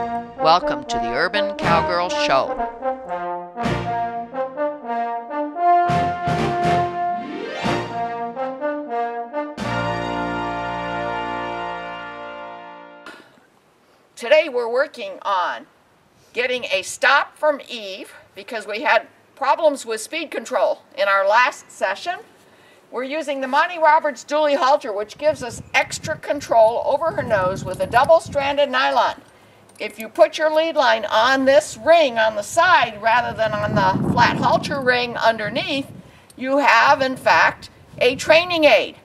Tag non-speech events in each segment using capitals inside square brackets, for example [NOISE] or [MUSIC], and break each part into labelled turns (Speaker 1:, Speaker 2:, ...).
Speaker 1: Welcome to the Urban Cowgirl Show. Today we're working on getting a stop from Eve because we had problems with speed control in our last session. We're using the Monty Roberts dually halter, which gives us extra control over her nose with a double-stranded nylon. If you put your lead line on this ring on the side rather than on the flat halter ring underneath, you have, in fact, a training aid.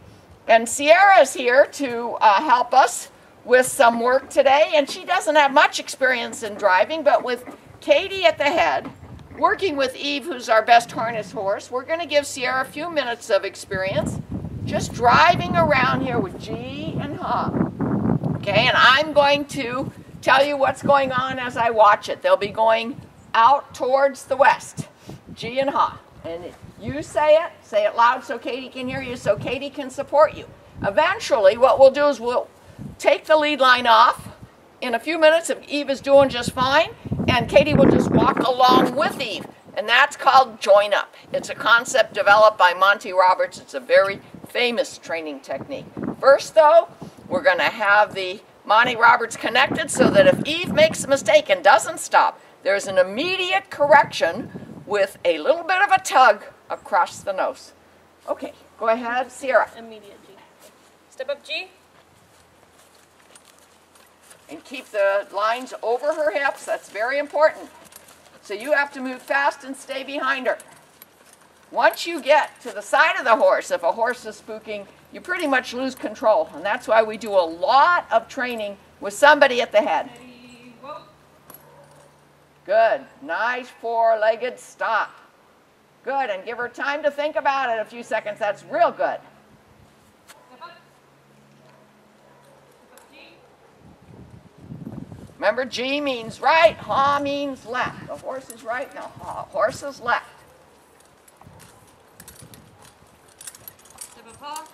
Speaker 1: And Sierra's here to uh, help us with some work today, and she doesn't have much experience in driving, but with Katie at the head, working with Eve, who's our best harness horse, we're going to give Sierra a few minutes of experience just driving around here with G and Ha. Okay, and I'm going to tell you what's going on as I watch it. They'll be going out towards the west, G and Ha. And you say it, say it loud so Katie can hear you, so Katie can support you. Eventually, what we'll do is we'll take the lead line off in a few minutes if Eve is doing just fine, and Katie will just walk along with Eve. And that's called join up. It's a concept developed by Monty Roberts. It's a very famous training technique. First, though, we're going to have the Monty Roberts connected so that if Eve makes a mistake and doesn't stop, there's an immediate correction with a little bit of a tug across the nose. Okay, go ahead, Sierra.
Speaker 2: Immediate G. Step up G.
Speaker 1: and keep the lines over her hips. That's very important. So you have to move fast and stay behind her. Once you get to the side of the horse, if a horse is spooking, you pretty much lose control. And that's why we do a lot of training with somebody at the head. Good. Nice four-legged stop. Good. And give her time to think about it a few seconds. That's real good. Remember, G means right, Ha means left. The horse is right, now Ha. Horse is left.
Speaker 2: Step up Ha.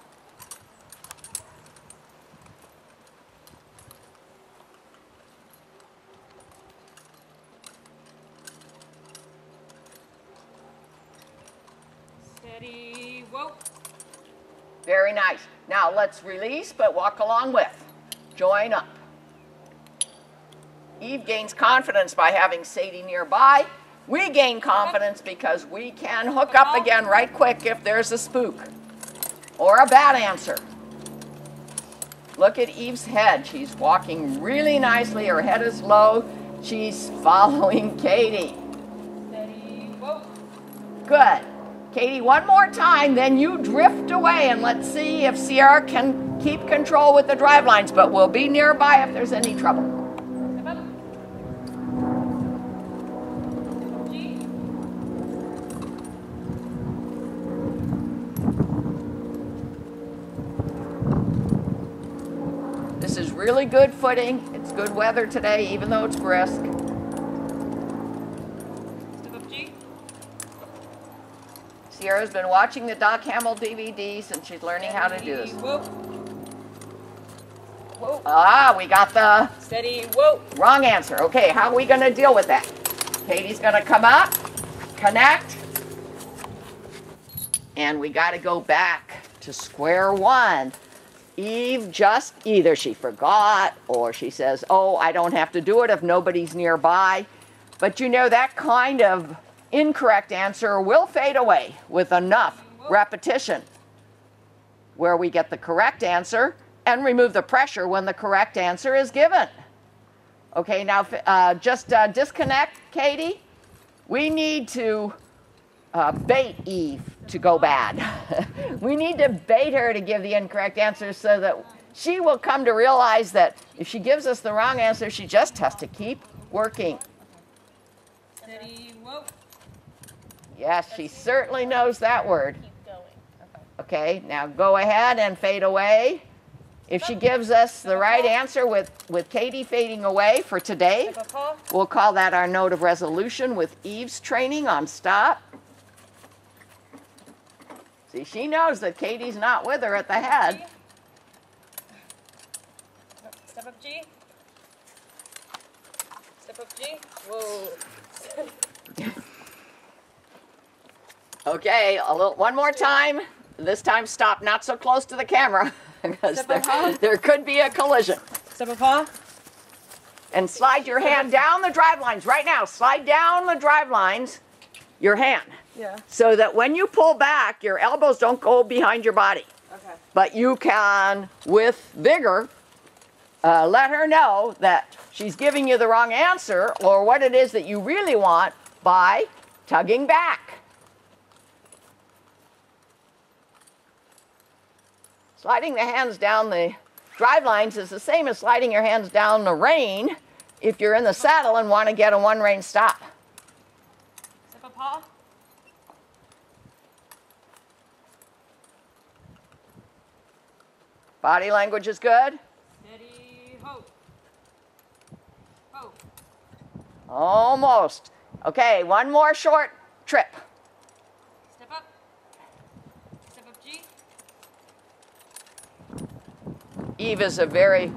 Speaker 2: Steady, whoa.
Speaker 1: Very nice. Now let's release, but walk along with. Join up. Eve gains confidence by having Sadie nearby. We gain confidence because we can hook up again right quick if there's a spook or a bad answer. Look at Eve's head. She's walking really nicely. Her head is low. She's [LAUGHS] following Katie.
Speaker 2: Steady, whoa.
Speaker 1: Good. Katie, one more time, then you drift away and let's see if Sierra can keep control with the drive lines, but we'll be nearby if there's any trouble. This is really good footing. It's good weather today, even though it's brisk.
Speaker 2: Step up G.
Speaker 1: Sierra's been watching the Doc Hammill DVDs and she's learning how to do this.
Speaker 2: Whoa.
Speaker 1: Ah, we got the
Speaker 2: Steady, whoa.
Speaker 1: wrong answer. Okay, how are we going to deal with that? Katie's going to come up, connect, and we got to go back to square one. Eve just either she forgot or she says, Oh, I don't have to do it if nobody's nearby. But you know, that kind of incorrect answer will fade away with enough repetition where we get the correct answer and remove the pressure when the correct answer is given. Okay, now uh, just uh, disconnect, Katie. We need to uh, bait Eve to go bad. [LAUGHS] we need to bait her to give the incorrect answer so that she will come to realize that if she gives us the wrong answer, she just has to keep working.
Speaker 2: Steady.
Speaker 1: Yes, she certainly knows that word.
Speaker 2: Keep going.
Speaker 1: Okay, now go ahead and fade away. If she gives us the right answer with, with Katie fading away for today, we'll call that our note of resolution with Eve's training on stop. See, she knows that Katie's not with her at the head.
Speaker 2: Step up G. Step up G. Whoa. [LAUGHS]
Speaker 1: Okay, a little, one more time. This time stop not so close to the camera [LAUGHS] because there, there could be a collision.
Speaker 2: Step up.
Speaker 1: And slide your hand down the drive lines right now. Slide down the drive lines, your hand,
Speaker 2: Yeah.
Speaker 1: so that when you pull back, your elbows don't go behind your body.
Speaker 2: Okay.
Speaker 1: But you can, with vigor, uh, let her know that she's giving you the wrong answer or what it is that you really want by tugging back. Sliding the hands down the drive lines is the same as sliding your hands down the rein if you're in the saddle and want to get a one rein stop.
Speaker 2: Step up paw.
Speaker 1: Body language is good.
Speaker 2: Steady ho. Ho.
Speaker 1: Almost. Okay, one more short trip.
Speaker 2: Step up. Step up G.
Speaker 1: Eve is a very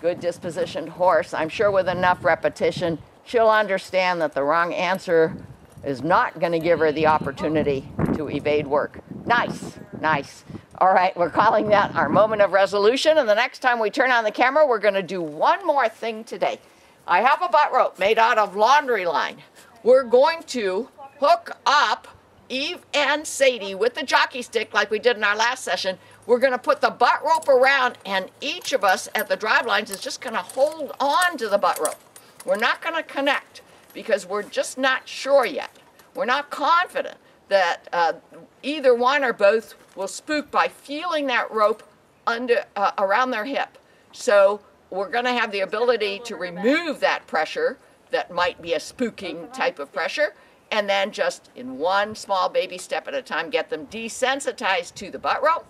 Speaker 1: good dispositioned horse. I'm sure with enough repetition, she'll understand that the wrong answer is not going to give her the opportunity to evade work. Nice, nice. All right, we're calling that our moment of resolution. And the next time we turn on the camera, we're going to do one more thing today. I have a butt rope made out of laundry line. We're going to hook up Eve and Sadie with the jockey stick like we did in our last session. We're going to put the butt rope around, and each of us at the drive lines is just going to hold on to the butt rope. We're not going to connect because we're just not sure yet. We're not confident that uh, either one or both will spook by feeling that rope under uh, around their hip. So we're going to have the ability to remove that pressure that might be a spooking type of pressure, and then just in one small baby step at a time, get them desensitized to the butt rope,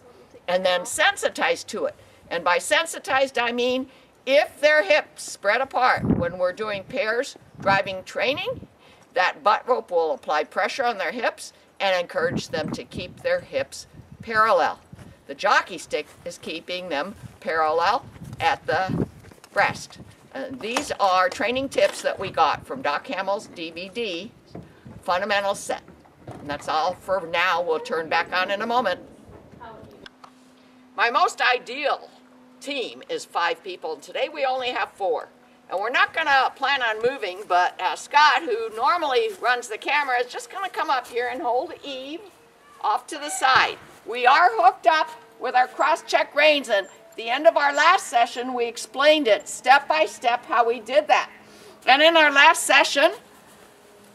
Speaker 1: and then sensitized to it. And by sensitized, I mean if their hips spread apart when we're doing pairs driving training, that butt rope will apply pressure on their hips and encourage them to keep their hips parallel. The jockey stick is keeping them parallel at the breast. Uh, these are training tips that we got from Doc Hammill's DVD fundamental set. And that's all for now. We'll turn back on in a moment. My most ideal team is five people. Today we only have four. And we're not going to plan on moving, but uh, Scott, who normally runs the camera, is just going to come up here and hold Eve off to the side. We are hooked up with our cross-check reins, and the end of our last session, we explained it step by step how we did that. And in our last session,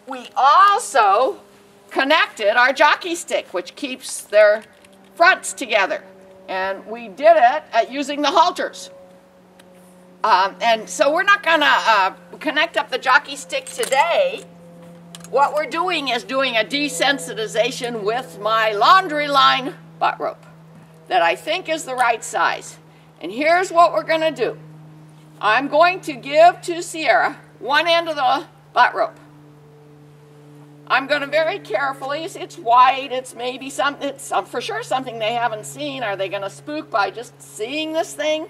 Speaker 1: we also connected our jockey stick, which keeps their fronts together. And we did it at using the halters. Um, and so we're not going to uh, connect up the jockey stick today. What we're doing is doing a desensitization with my laundry line butt rope that I think is the right size. And here's what we're going to do. I'm going to give to Sierra one end of the butt rope. I'm going to very carefully, it's, it's white, it's maybe something, it's um, for sure something they haven't seen. Are they going to spook by just seeing this thing?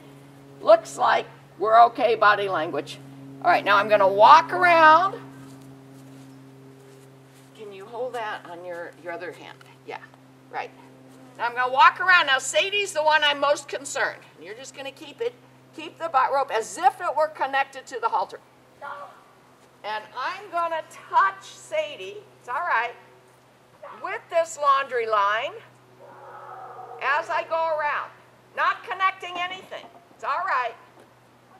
Speaker 1: Looks like we're okay body language. All right, now I'm going to walk around. Can you hold that on your, your other hand? Yeah, right. Now I'm going to walk around. Now Sadie's the one I'm most concerned. You're just going to keep it, keep the butt rope as if it were connected to the halter. And I'm going to touch Sadie, it's all right, with this laundry line as I go around. Not connecting anything. It's all right.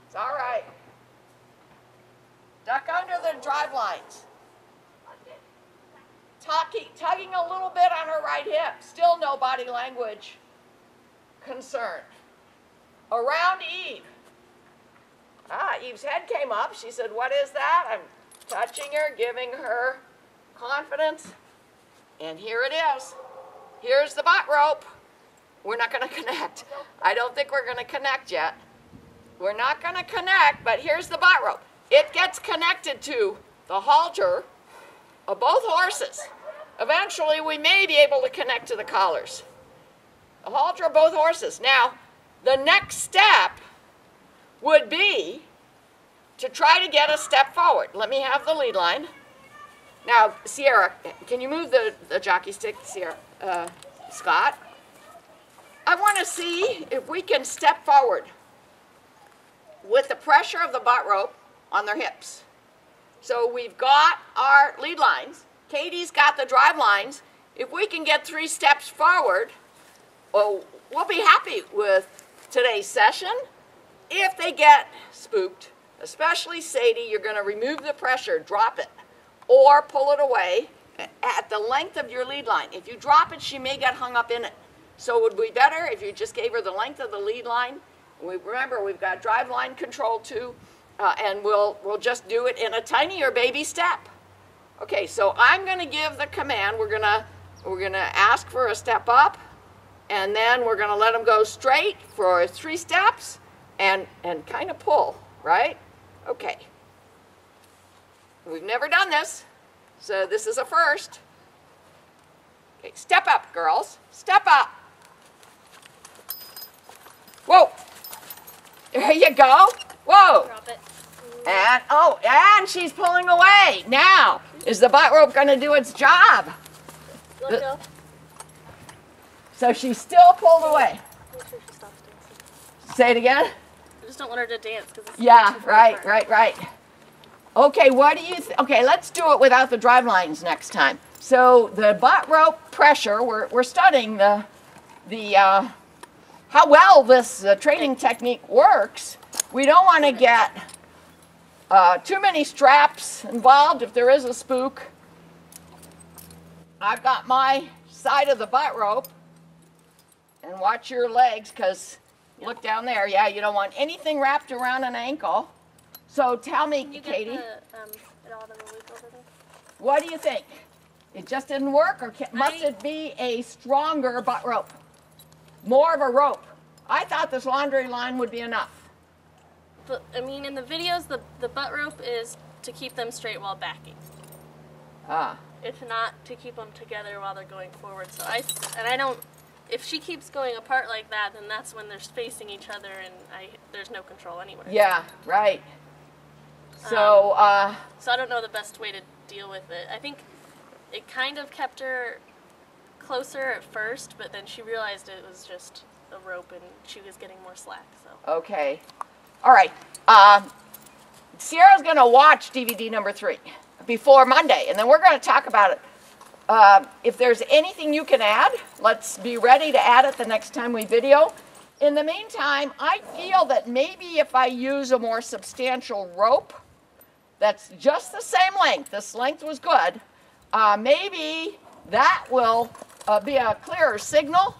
Speaker 1: It's all right. Duck under the drive lines. Tucking, tugging a little bit on her right hip. Still no body language concern. Around Eve. Ah, Eve's head came up. She said, What is that? I'm touching her, giving her confidence. And here it is. Here's the butt rope. We're not going [LAUGHS] to connect. I don't think we're going to connect yet. We're not going to connect, but here's the butt rope. It gets connected to the halter of both horses. Eventually, we may be able to connect to the collars. The halter of both horses. Now, the next step would be to try to get a step forward. Let me have the lead line. Now, Sierra, can you move the, the jockey stick, Sierra, uh, Scott? I want to see if we can step forward with the pressure of the butt rope on their hips. So we've got our lead lines. Katie's got the drive lines. If we can get three steps forward, well, we'll be happy with today's session. If they get spooked, especially Sadie, you're going to remove the pressure, drop it, or pull it away at the length of your lead line. If you drop it, she may get hung up in it. So it would be better if you just gave her the length of the lead line. We remember we've got drive line control too, uh, and we'll we'll just do it in a tinier baby step. Okay, so I'm going to give the command. We're gonna we're gonna ask for a step up, and then we're gonna let them go straight for three steps, and and kind of pull, right? Okay. We've never done this, so this is a first. Okay, step up, girls. Step up. Whoa. There you go. Whoa.
Speaker 3: Drop it.
Speaker 1: And, oh, and she's pulling away. Now, is the butt rope going to do its job?
Speaker 3: Let go.
Speaker 1: So she's still pulled away.
Speaker 3: Make sure she stops dancing.
Speaker 1: Say it again.
Speaker 3: I just don't want her to dance because it's
Speaker 1: Yeah, right, right, right. Okay, what do you, okay, let's do it without the drive lines next time. So the butt rope pressure, we're, we're studying the, the, uh, how well this uh, training technique works. We don't want to get uh, too many straps involved if there is a spook. I've got my side of the butt rope. And watch your legs because look down there. Yeah, you don't want anything wrapped around an ankle. So tell me, Katie,
Speaker 3: the, um, it all the relief over there?
Speaker 1: what do you think? It just didn't work, or can, must
Speaker 3: I-
Speaker 1: it be a stronger butt rope? More of a rope. I thought this laundry line would be enough.
Speaker 3: But I mean, in the videos, the the butt rope is to keep them straight while backing.
Speaker 1: Ah,
Speaker 3: It's not to keep them together while they're going forward. So I, and I don't. If she keeps going apart like that, then that's when they're facing each other, and I there's no control anywhere.
Speaker 1: yeah, right. So, uh,
Speaker 3: So I don't know the best way to deal with it. I think it kind of kept her closer at first, but then she realized it was just a rope and she was getting more slack. So
Speaker 1: okay. All right. Um, Sierra's going to watch DVD number three before Monday, and then we're going to talk about it. Uh, if there's anything you can add, let's be ready to add it the next time we video. In the meantime, I feel that maybe if I use a more substantial rope that's just the same length, this length was good, uh, maybe that will uh, be a clearer signal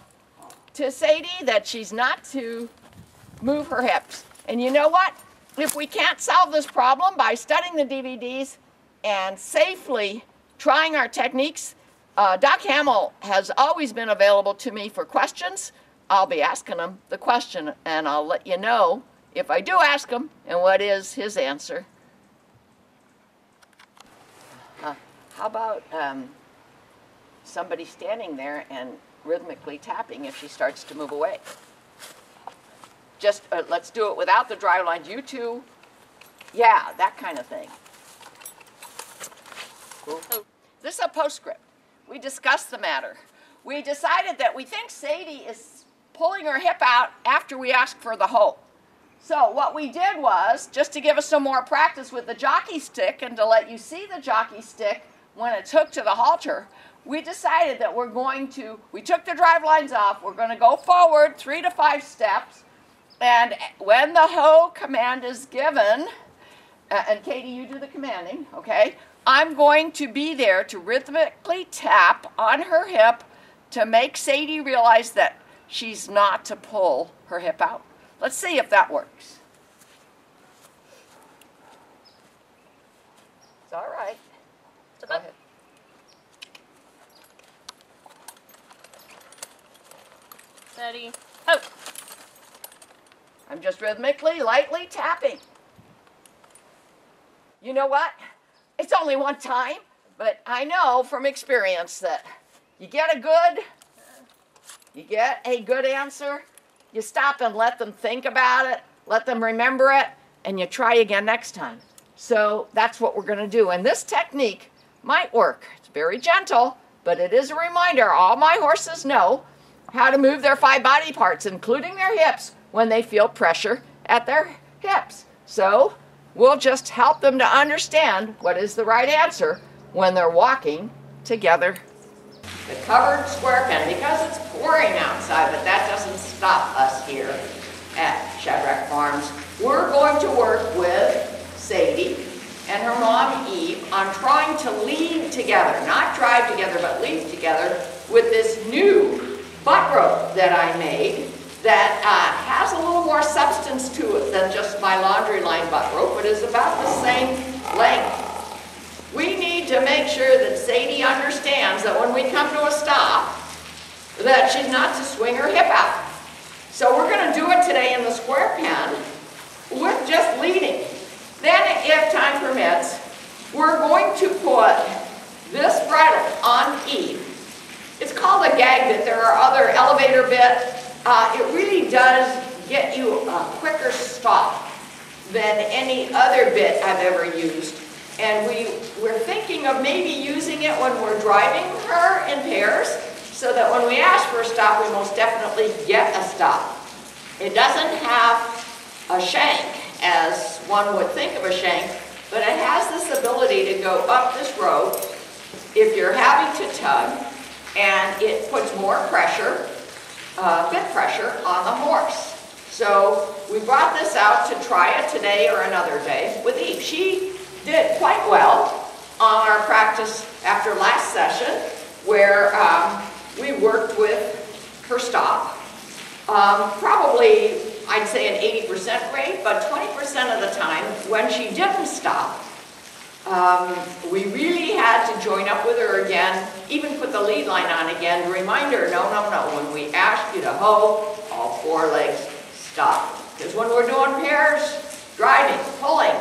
Speaker 1: to Sadie that she's not to move her hips. And you know what? If we can't solve this problem by studying the DVDs and safely trying our techniques, uh, Doc Hammill has always been available to me for questions. I'll be asking him the question, and I'll let you know if I do ask him and what is his answer. Uh, how about um, somebody standing there and rhythmically tapping if she starts to move away? Just uh, let's do it without the drive lines. You two, yeah, that kind of thing. Cool.
Speaker 3: Oh.
Speaker 1: This is a postscript. We discussed the matter. We decided that we think Sadie is pulling her hip out after we asked for the hoe. So what we did was, just to give us some more practice with the jockey stick and to let you see the jockey stick when it's hooked to the halter, we decided that we're going to, we took the drive lines off, we're going to go forward three to five steps, and when the hoe command is given, uh, and Katie, you do the commanding, okay? I'm going to be there to rhythmically tap on her hip to make Sadie realize that she's not to pull her hip out. Let's see if that works. It's all right. Go ahead.
Speaker 3: Steady. Ho.
Speaker 1: I'm just rhythmically, lightly tapping. You know what? It's only one time, but I know from experience that you get a good, you get a good answer, you stop and let them think about it, let them remember it, and you try again next time. So that's what we're going to do. And this technique might work. It's very gentle, but it is a reminder all my horses know how to move their five body parts, including their hips, when they feel pressure at their hips. So we'll just help them to understand what is the right answer when they're walking together. The covered square pen, because it's pouring outside, but that doesn't stop us here at Shadrach Farms. We're going to work with Sadie and her mom Eve on trying to lead together, not drive together, but lead together with this new butt rope that I made that uh, has a little more substance to it than just my laundry line butt rope, but is about the same length. We need to make sure that Sadie understands that when we come to a stop, that she's not to swing her hip out. So we're going to do it today in the square pen with just leading. Then, if time permits, we're going to put this bridle on Eve. It's called a gag bit. There are other elevator bit. Uh, it really does get you a quicker stop than any other bit I've ever used. And we, we're thinking of maybe using it when we're driving her in pairs so that when we ask for a stop, we most definitely get a stop. It doesn't have a shank as one would think of a shank, but it has this ability to go up this road if you're having to tug, and it puts more pressure, uh, bit pressure, on the horse. So we brought this out to try it today or another day with Eve. She did quite well on our practice after last session where um, we worked with her stop. Um, probably, I'd say an 80% rate, but 20% of the time when she didn't stop, um, we really had to join up with her again, even put the lead line on again to remind her, no, no, no, when we ask you to hoe, all four legs stop. Because when we're doing pairs, driving, pulling,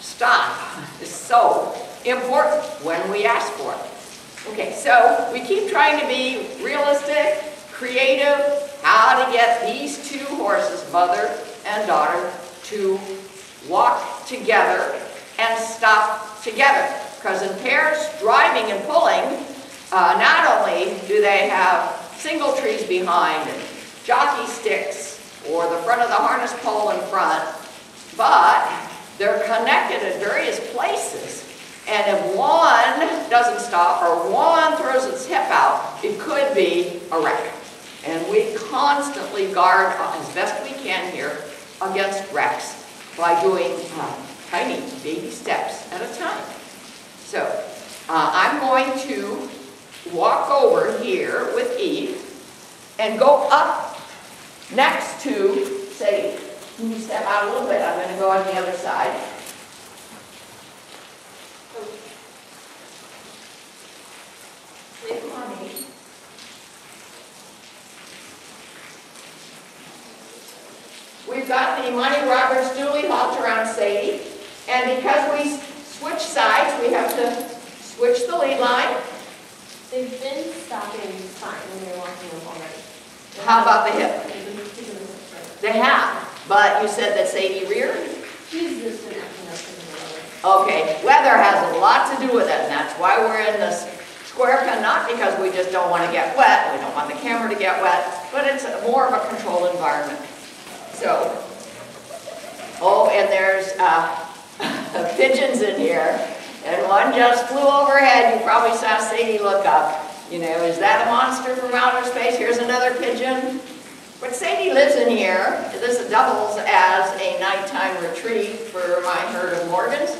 Speaker 1: stop is so important when we ask for it. Okay, so we keep trying to be realistic, creative, how to get these two horses, mother and daughter, to walk together and stop together. Because in pairs, driving and pulling, uh, not only do they have single trees behind and jockey sticks or the front of the harness pole in front, but they're connected at various places. And if one doesn't stop or one throws its hip out, it could be a wreck. And we constantly guard as best we can here against wrecks by doing uh, tiny baby steps at a time. So uh, I'm going to walk over here with Eve and go up next to, say, can you step out a little bit? I'm going to go on the other side. On. We've got the Monty Roberts dually halter around Sadie, and because we switch sides, we have to switch the lead line.
Speaker 4: They've been stopping fine when they're walking up already.
Speaker 1: How about the hip?
Speaker 4: They've been keeping them straight.
Speaker 1: They have, but you said that Sadie reared?
Speaker 4: She's just been acting up in the.
Speaker 1: Okay, weather has a lot to do with it, and that's why we're in this square pen, not because we just don't want to get wet, we don't want the camera to get wet, but it's more of a controlled environment. So, oh, and there's uh, [LAUGHS] pigeons in here, and one just flew overhead. You probably saw Sadie look up. You know, is that a monster from outer space? Here's another pigeon. But Sadie lives in here. This doubles as a nighttime retreat for my herd of Morgans.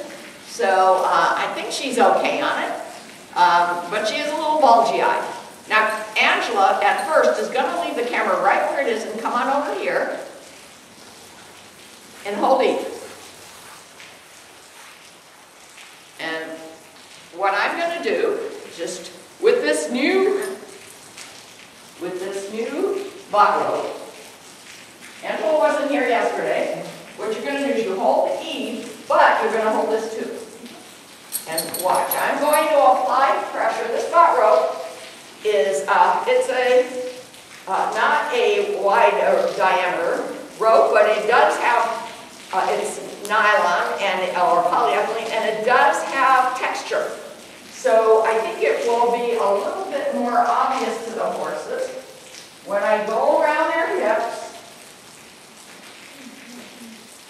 Speaker 1: So uh, I think she's okay on it. Um, but she is a little bulgy-eyed. Now, Angela, at first, is going to leave the camera right where it is and come on over here and hold it. And what I'm going to do, just with this new, with this new butt rope, Angela wasn't here yesterday. What you're going to do is you hold the Eve, but you're going to hold this too. And watch, I'm going to apply pressure. This butt rope is, uh, it's a, uh, not a wide diameter rope, but it does have, uh, it's nylon and, or polyethylene, and it does have texture. So I think it will be a little bit more obvious to the horses when I go around their hips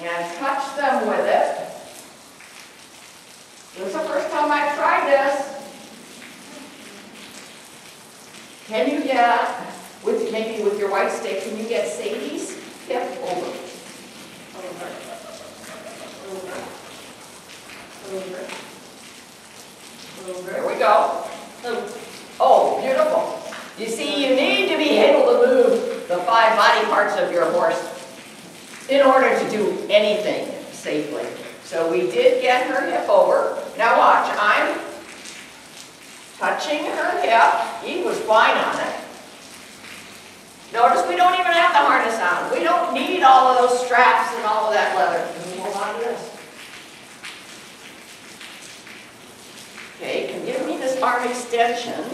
Speaker 1: and touch them with it. This is the first time I've tried this. Can you get, with, maybe with your white stick, can you get Sadie's hip over? Over. Over. Over. Over. There we go. Oh, beautiful. You see, you need to be able to move the five body parts of your horse in order to do anything safely. So we did get her hip over. Now watch, I'm touching her hip. He was fine on it. Notice we don't even have the harness on. We don't need all of those straps and all of that leather. Can we hold on to this? Okay, arm extension?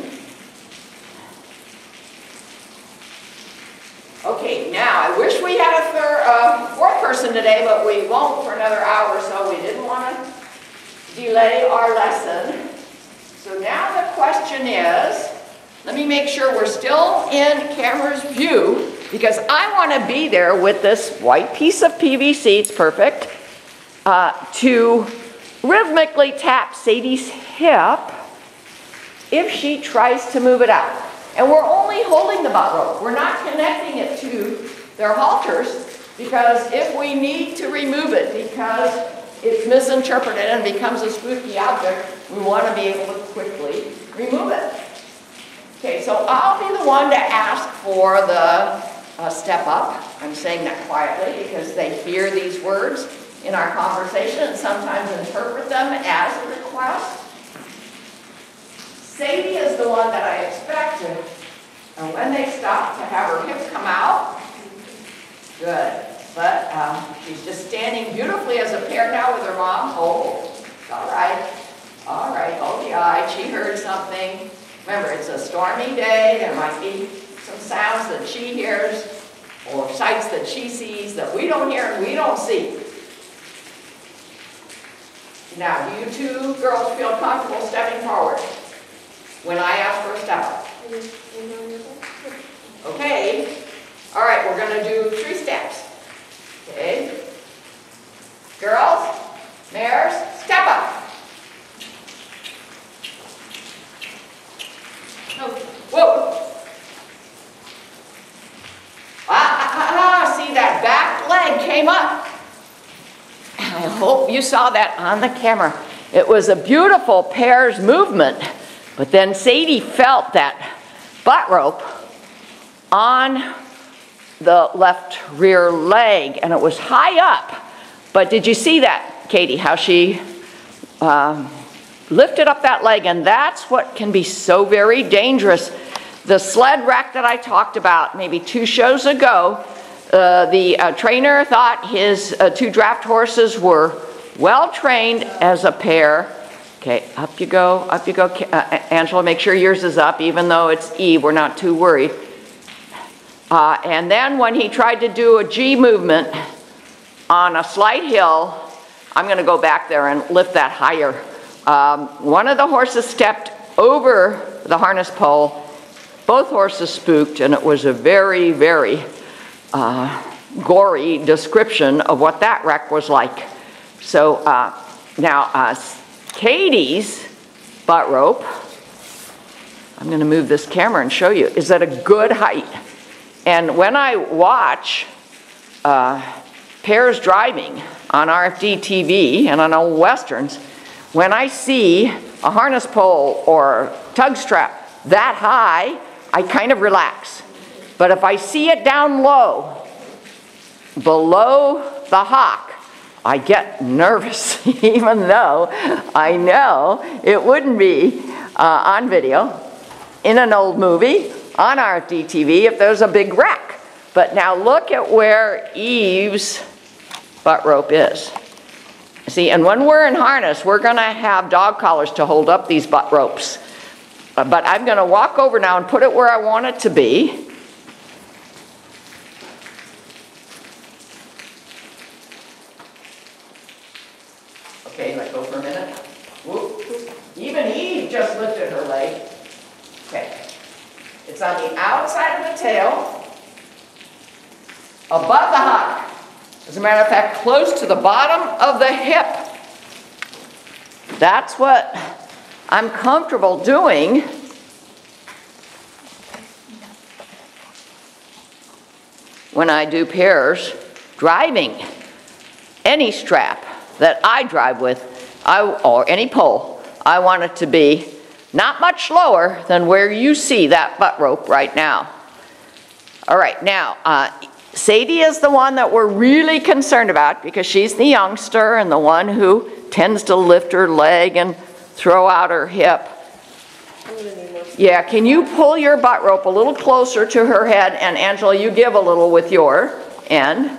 Speaker 1: Okay, now, I wish we had a third, uh, fourth person today, but we won't for another hour, so we didn't want to delay our lesson. So now the question is, let me make sure we're still in camera's view, because I want to be there with this white piece of PVC, it's perfect, uh, to rhythmically tap Sadie's hip if she tries to move it out. And we're only holding the butt rope. We're not connecting it to their halters because if we need to remove it because it's misinterpreted and becomes a spooky object, we want to be able to quickly remove it. Okay, so I'll be the one to ask for the uh, step up. I'm saying that quietly because they hear these words in our conversation and sometimes interpret them as a request. Sadie is the one that I expected. And when they stop, to have her hips come out. Good. But um, she's just standing beautifully as a pair now with her mom. Oh, all right. All right, the eye. She heard something. Remember, it's a stormy day. There might be some sounds that she hears or sights that she sees that we don't hear and we don't see. Now, do you two girls feel comfortable stepping forward when I ask for a step up? Okay. All right, we're going to do three steps. Okay. Girls, mares, step up. Oh, whoa. Ah, ah, ah, ah, see that back leg came up. I hope you saw that on the camera. It was a beautiful pair's movement, but then Sadie felt that butt rope on the left rear leg, and it was high up. But did you see that, Katie, how she um, lifted up that leg? And that's what can be so very dangerous. The sled wreck that I talked about maybe two shows ago, uh, the uh, trainer thought his uh, two draft horses were well trained as a pair. Okay, up you go, up you go. Uh, Angela, make sure yours is up, even though it's E, we're not too worried. Uh, and then when he tried to do a G movement on a slight hill, I'm going to go back there and lift that higher. Um, one of the horses stepped over the harness pole. Both horses spooked, and it was a very, very uh, gory description of what that wreck was like. So uh, now, uh, Katie's butt rope, I'm going to move this camera and show you, is at a good height. And when I watch uh, pairs driving on RFD TV and on old westerns, when I see a harness pole or tug strap that high, I kind of relax. But if I see it down low, below the hock, I get nervous, [LAUGHS] even though I know it wouldn't be uh, on video in an old movie on RFD TV if there's a big wreck. But now look at where Eve's butt rope is. See, and when we're in harness, we're going to have dog collars to hold up these butt ropes. But I'm going to walk over now and put it where I want it to be. And, whoop, even Eve just lifted her leg. Okay. On the outside of the tail, above the hock. As a matter of fact, close to the bottom of the hip. That's what I'm comfortable doing. When I do pairs, driving any strap that I drive with, I, or any pole, I want it to be not much lower than where you see that butt rope right now. All right, now, uh, Sadie is the one that we're really concerned about because she's the youngster and the one who tends to lift her leg and throw out her hip. Yeah, can you pull your butt rope a little closer to her head and Angela, you give a little with your end.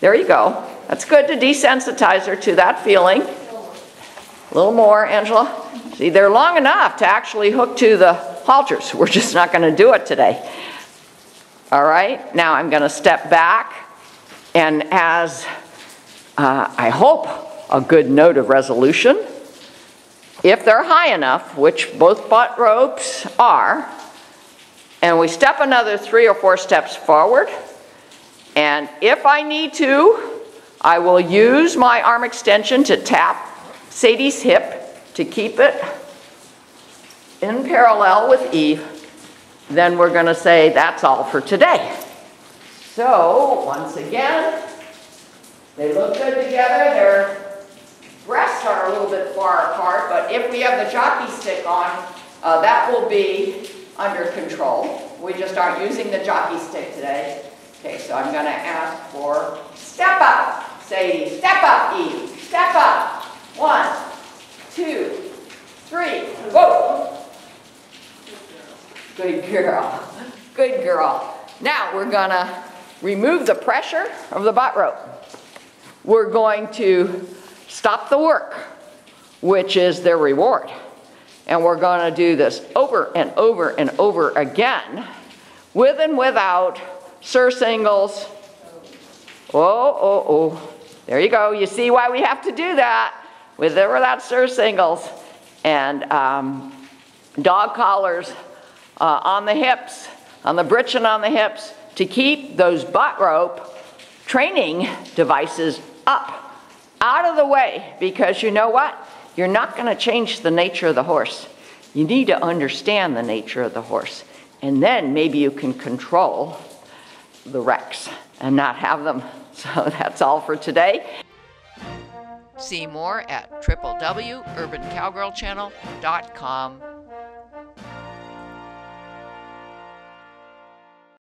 Speaker 1: There you go. That's good to desensitize her to that feeling. A little more, Angela. See, they're long enough to actually hook to the halters. We're just not going to do it today. All right, now I'm going to step back and as uh, I hope a good note of resolution, if they're high enough, which both butt ropes are, and we step another three or four steps forward, and if I need to, I will use my arm extension to tap Sadie's hip to keep it in parallel with Eve. Then we're going to say that's all for today. So, once again, they look good together. Their breasts are a little bit far apart, but if we have the jockey stick on, uh, that will be under control. We just aren't using the jockey stick today. Okay, so I'm going to ask for step up. Say, step up, Eve. Step up. One, two, three. Whoa. Good girl. Good girl. Now we're going to remove the pressure of the butt rope. We're going to stop the work, which is their reward. And we're going to do this over and over and over again, with and without surcingles. Oh, oh, oh. There you go. You see why we have to do that with or without surcingles. And um, dog collars uh, on the hips, on the britch and on the hips, to keep those butt rope training devices up, out of the way, because you know what? You're not going to change the nature of the horse. You need to understand the nature of the horse. And then maybe you can control the wrecks and not have them. [LAUGHS] So that's all for today. See more at www.urbancowgirlchannel.com